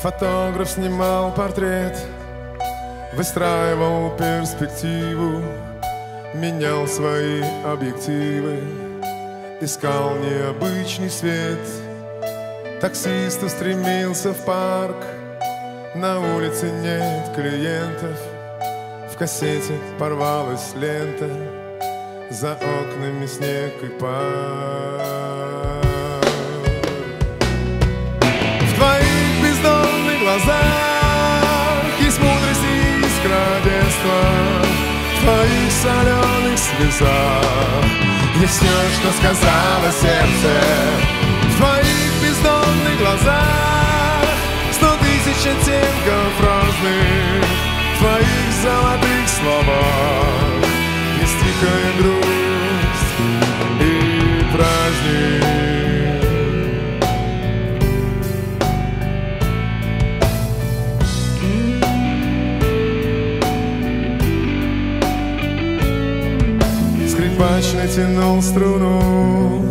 Фотограф снимал портрет Выстраивал перспективу Менял свои объективы Искал необычный свет. Таксист устремился в парк На улице нет клиентов. В кассете порвалась лента За окнами снег и пар глазах Есть мудрость и искра детства В твоих соленых слезах. Есть все, что сказала сердце В твоих бездонных глазах. Сто тысяч оттенков Скрипач натянул струну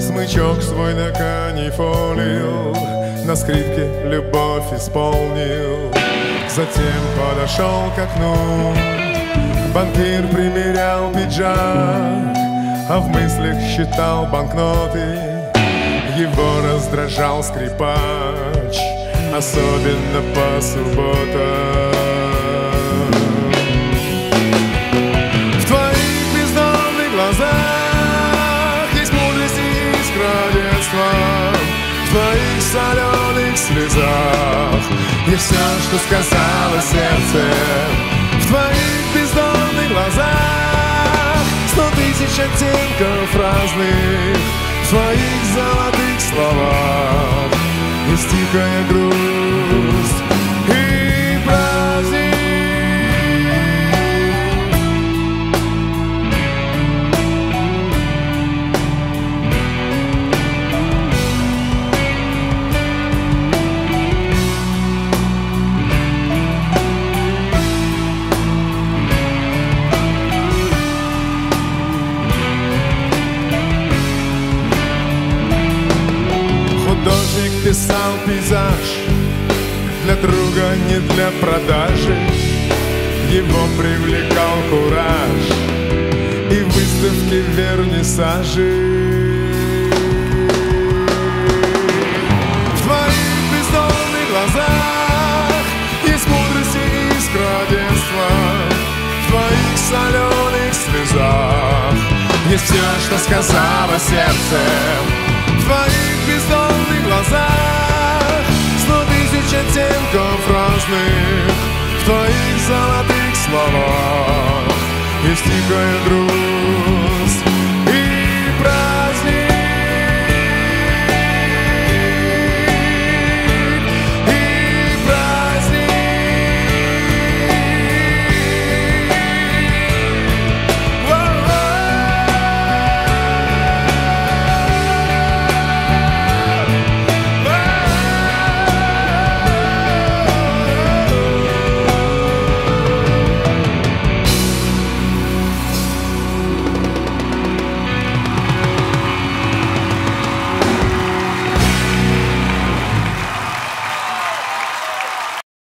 Смычок свой на канифолил На скрипке любовь исполнил. Затем подошел к окну Банкир примерял пиджак А в мыслях считал банкноты. Его раздражал скрипач Особенно по субботам соленых слезах. Есть все, что сказала сердце В твоих бездонных глазах. Сто тысяч оттенков разных В твоих золотых словах. Есть тихая грусть Художник писал пейзаж. Для друга, не для продажи. Его привлекал кураж. И выставки вернисажи В твоих бездонных глазах Есть мудрость и искра детства. В твоих соленых слезах Есть все, что сказала сердце. В твоих бездонных глазах. Сто тысяч оттенков разных В твоих золотых словах. Есть тихая грусть